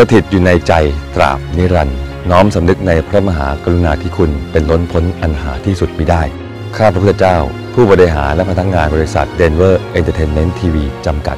สถิตอยู่ในใจตราบนิรันดร์น้อมสำนึกในพระมหากรุณาธิคุณเป็นล้นพ้นอันหาที่สุดมิได้ ข้าพระพุทธเจ้า ผู้บริหารและพนักงานบริษัทเดนเวอร์เอนเตอร์เทนเมนต์ทีวีจำกัด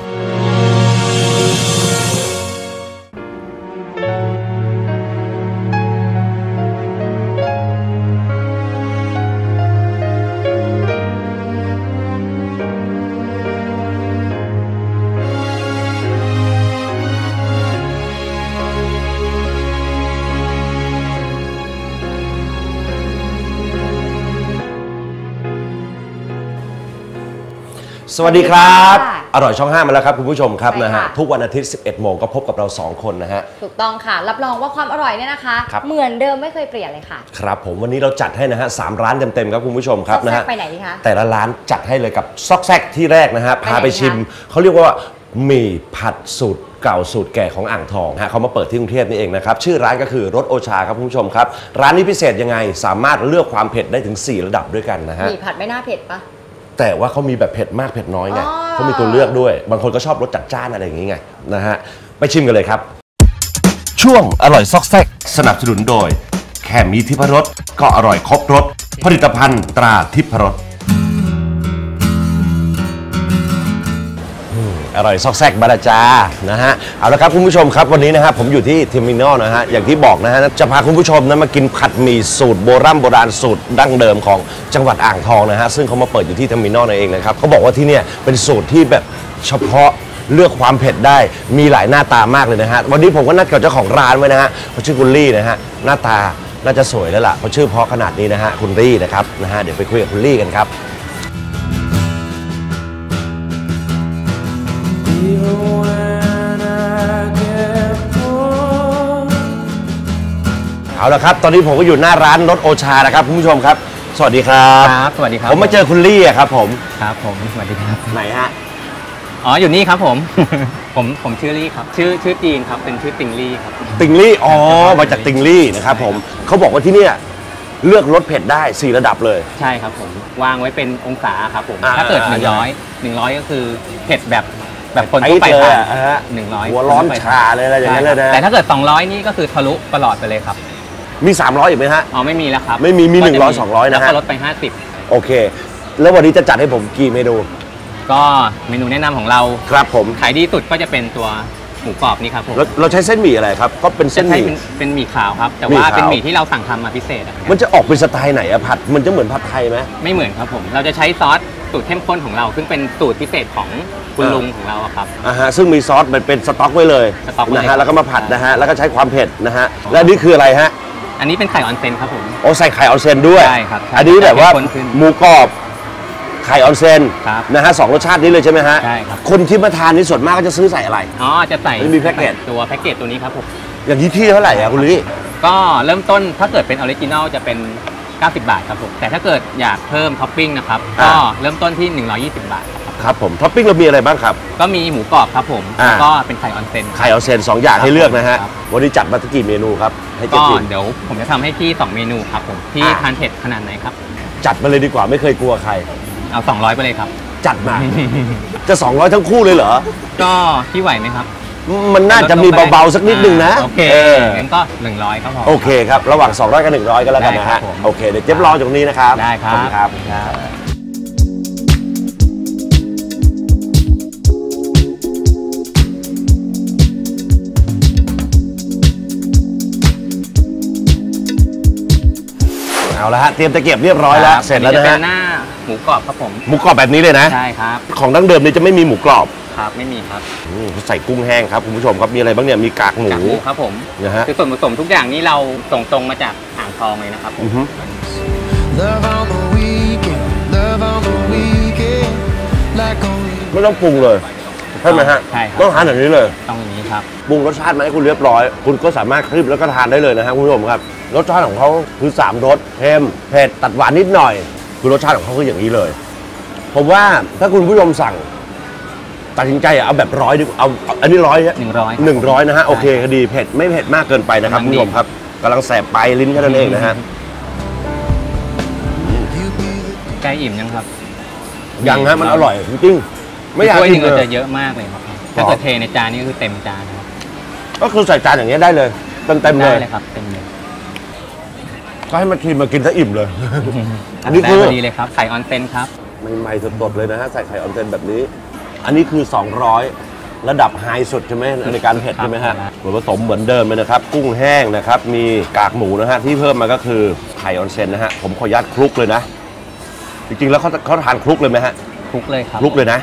สวัสดีครับค่ะอร่อยช่อง 5 มาแล้วครับคุณผู้ชมครับใช่ค่ะนะฮะ ทุกวันอาทิตย์ 11 โมงก็พบกับเรา 2 คนนะฮะ ถูกต้องค่ะ รับรองว่าความอร่อยเนี่ยนะคะครับเหมือนเดิมไม่เคยเปลี่ยนเลยค่ะ ครับผมวันนี้เราจัดให้นะฮะสามร้านเต็มๆครับคุณผู้ชมครับซอกนะแซฮะกไปไหนดีคะแต่ละร้านจัดให้เลยกับซอกแซกที่แรกนะฮะไปไหนพาไปชิมคะเขาเรียกว่าหมี่ผัดสูตรเก่าสูตรแก่ของอ่างทองนะฮะเขามาเปิดที่กรุงเทพนี่เองนะครับ ชื่อร้านก็คือรสโอชาครับคุณผู้ชมครับ ร้านนี้พิเศษยังไงสามารถเลือกความเผ็ดได้ถึง 4 ระดับด้วยกันนะฮะหมี่ผัดไม่น่าเผ็ดปะ แต่ว่าเขามีแบบเผ็ดมากเผ็ดน้อยไงอ๋อเขามีตัวเลือกด้วย บางคนก็ชอบรสจัดจ้านอะไรอย่างงี้ไงนะฮะไปชิมกันเลยครับ ช่วงอร่อยซอกแซกสนับสนุนโดย แค่มีทิพรสก็อร่อยครบรสผลิตภัณฑ์ตราทิพรส อร่อยซอกแซกบาราจานะฮะเอาละครับคุณผู้ชมครับวันนี้นะฮะผมอยู่ที่ Terminal นะฮะอย่างที่บอกนะฮะจะพาคุณผู้ชมนะมากินผัดหมี่สูตรโบราณโบราณสูตรดั้งเดิมของจังหวัดอ่างทองนะฮะซึ่งเขามาเปิดอยู่ที่ Terminal นั่นเองนะครับเขาบอกว่าที่เนี่ยเป็นสูตรที่แบบเฉพาะเลือกความเผ็ดได้มีหลายหน้าตามากเลยนะฮะวันนี้ผมก็นัดกับเจ้าของร้านไว้นะฮะเขาชื่อคุณลี่นะฮะหน้าตาน่าจะสวยแล้วล่ะเขาชื่อเพราะขนาดนี้นะฮะคุณลี่นะครับนะฮะเดี๋ยวไปคุยกับคุณลี่กันครับ เอาละครับ ตอนนี้ผมก็อยู่หน้าร้านรถโอชานะครับคุณผู้ชมครับ สวัสดีครับครับสวัสดีครับผมมาเจอคุณลี่อะครับผมครับผมสวัสดีครับไหนฮะอ๋ออยู่นี่ครับผม ผมผมชื่อลี่ครับ ชื่อชื่อจีนครับเป็นชื่อติงลี่ครับติงลี่อ๋อมาจากติงลี่นะครับผมเขาบอกว่าที่เนี่ยเลือกรสเผ็ดได้ 4 ระดับเลย ใช่ครับผมวางไว้เป็นองศาครับผมอ่าถ้าเกิดอ่า100 100 ก็คือเผ็ดแบบแบบคนไอ้ทั่วไปเลยทานอะฮะหนึ่งร้อยหัวร้อนชาเลยอะไรอย่างเงี้ยเลยนะแต่ถ้าเกิด 200 นี่ก็คือทะลุประหลอดไปเลยครับ มี 300อีกไหมฮะ อ๋อไม่มีแล้วครับไม่มีมีก็จะ100 200นะฮะ แล้วก็ลดไป โอเค แล้ววันนี้จะจัดให้ผมกี่เมนู50 ก็เมนูแนะนำของเราครับผมขายดีสุดก็จะเป็นตัวหมูกรอบนี่ครับผมเราเราใช้เส้นหมี่อะไรครับ ก็เป็นเส้จะนหใช้มี่ เป็นเป็นหมี่ขาวครับ แต่หมี่ว่าขาว เป็นหมี่ที่เราสั่งทำมาพิเศษอะมันจะออกเป็นสไตล์ไหนอะผัด มันจะเหมือนผัดไทยไหม ไม่เหมือนครับผม เราจะใช้ซอสสูตรเข้มข้นของเรา ซึ่งเป็นสูตรพิเศษของคุณเออ ลุงของเราอะครับ อ่าฮะซึ่งมีซอสมันเป็นสต๊อกไว้เลยสต๊อกไว้นะเลยฮะแล้วก็มาผัดนะฮะแล้วก็ใช้ความเผ็ดนะฮะและนี่คืออะไรฮะ อันนี้เป็นไข่ออนเซนครับผม โอ้ใส่ไข่ออนเซนด้วยใช่ครับใช่อันนี้แบบว่าข้นขึ้นหมูกรอบไข่ออนเซนครับนะฮะสองรสชาตินี้เลยใช่ไหมฮะใช่ครับคนที่มาทานนี่ส่วนมากก็จะซื้อใส่อะไรอ๋อจะใส่ไม่มีแพ็กเกจตัวแพ็กเกจตัวนี้ครับผมอย่างนี้ที่เท่าไหร่อะคุณลี่ก็เริ่มต้นถ้าเกิดเป็น original จะเป็น 90 บาทครับผมแต่ถ้าเกิดอยากเพิ่มท็อปปิ้งนะครับก็เริ่มต้นที่ 120 บาท ครับครับผมท็อปปิ้งเรามีอะไรบ้างครับ ก็มีหมูกรอบครับผมอ่า แล้วก็เป็นไข่ออนเซนไข่ออนเซนสองอย่างให้เลือกนะฮะ ครับ วันนี้จัดมาตั้งกี่เมนูครับ ให้เจ๊ก็จิมเดี๋ยวผมจะทำให้พี่ 2 เมนูครับผมพี่อ่า ทานเผ็ดขนาดไหนครับ จัดมาเลยดีกว่าไม่เคยกลัวใคร เอา 200ไปเลยครับ จัดมา จะ 200 ทั้งคู่เลยเหรอ ก็พี่ไหวไหมครับมันน่าจะมีเบาๆสักนิดนึงนะอ่าโอเคเอองั้นก็ 100ก็พอโอเคครับ ระหว่าง 200 กับ 100 ก็แล้วกันนะได้ครัฮะ บผม โอเค เดี๋ยวเจ๊บรออยู่ตรงนี้นะครับได้ครัขบอบคุณครับครับ ละฮะเตรียมตะเกียบเรียบร้อยแล้ว เสร็จแล้วนะอัเป็ฮะนหน้าหมูกรอบครับผม หมูกรอบแบบนี้เลยนะ ใช่ครับ ของดั้งเดิมนี่จะไม่มีหมูกรอบ ครับไม่มีครับอืมใส่กุ้งแห้งครับคุณผู้ชมครับมีอะไรบ้างเนี่ยมีกากหมูกากหมูครับผมนะฮะคือส่วนผสมทุกอย่างนี้เราส่งตรงมาจากอ่างทองเลยนะครับผมอือฮึ Love on the weekend, love on the weekend, like only ไม่ต้องปรุงเลย ใช่ไหมฮะใช่ครับต้องทานแบบนี้เลยต้องอย่างนี้ครับปรุงรสชาติมาให้คุณเรียบร้อย คุณก็สามารถคลิปแล้วก็ทานได้เลยนะฮะคุณผู้ชมครับรสชาติของเขาคือสามรสเค็มเผ็ดตัดหวานนิดหน่อย คือรสชาติของเขาคืออย่างนี้เลย ผมว่าถ้าคุณผู้ชมสั่งตัดสินใจอะเอาแบบร้อยดีกว่าเอาเอาอันนี้ร้อยหนึ่งร้อยหนึ่งร้อยนะฮะโอเคคดีเผ็ดไม่เผ็ดมากเกินไปนะครับคุณผู้ชมครับกำลังแสบปลายลิ้นแค่นั้นเองนะฮะ you be the ใกล้อิ่มยังครับ ยังฮะมันอร่อยจริงๆ ไม่อยากถ้วยหกินึ่นงเราเลจะยเยอะมากเลยครับถ้าเกิดเทในจานนี้ก็คือเต็มจานครับก็คือใส่จานอย่างเงี้ยได้เลยเต็มๆเลได้ย เลยครับเต็มเลยก็ให้มาทีมมากินซะอิ่มเลย อันนี้ได้คือ พอดีเลยครับไข่ออนเซนครับ ใหม่ๆสดๆเลยนะฮะใส่ไข่ออนเซนแบบนี้ อันนี้คือ 200 ระดับไฮสุดใช่ไหมในการเผ็ดใช่ไหมฮะครับ ส่วนผสมเหมือนเดิมเลยนะครับ กุ้งแห้งนะครับ มีกากหมูนะฮะที่เพิ่มมาก็คือไข่ออนเซนนะฮะผมขออนุญาตคลุกเลยนะ จริงๆแล้วเขาเขาทานคลุกเลยไหมฮะคลุกเลยครับคลุกเลยนะ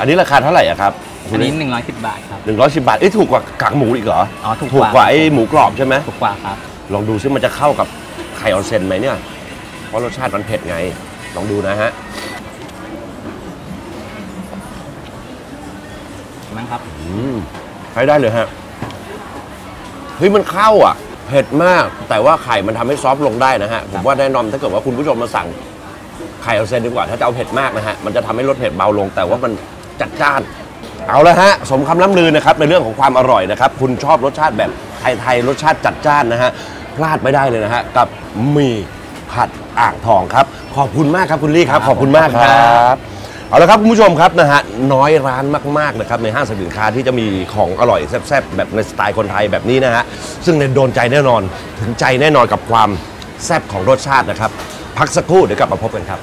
อันนี้ราคาเท่าไหร่อะครับอันนี้ 110 บาทครับ หนึ่งร้อยสิบบาทเอ้ยถูกกว่ากากหมูอีกเหรออ๋อถูกถูกกว่า กว่าไอ้หมูกรอบใช่ไหมถูกกว่าครับ ลองดูซิมันจะเข้ากับไข่ออนเซนไหมเนี่ยเพราะรสชาติมันเผ็ดไง ลองดูนะฮะมั้งครับ อืมใช้ได้เลยฮะเฮ้ยมันเข้าอะเผ็ดมาก แต่ว่าไข่มันทำให้ซอฟต์ลงได้นะฮะผมว่าแน่นอนถ้าเกิดว่าคุณผู้ชมมาสั่งไข่ออนเซนดีกว่าถ้าจะเอาเผ็ดมากนะฮะมันจะทำให้รสเผ็ดเบาลง แต่ว่ามัน จัดจ้าน เอาละฮะ สมคำล้ำลือนะครับในเรื่องของความอร่อยนะครับ คุณชอบรสชาติแบบไทยๆรสชาติจัดจ้านนะฮะ พลาดไม่ได้เลยนะฮะ กับหมี่ผัดอ่างทองครับ ขอบคุณมากครับคุณลี่ครับ ขอบคุณมากครับ เอาละครับคุณผู้ชมครับนะฮะน้อยร้านมากๆนะครับในห้างสรรพสินค้าที่จะมีของอร่อยแซ่บๆแบบในสไตล์คนไทยแบบนี้นะฮะซึ่งในโดนใจแน่นอนถึงใจแน่นอนกับความแซ่บของรสชาตินะครับ พักสักครู่เดี๋ยวกลับมาพบกันครับ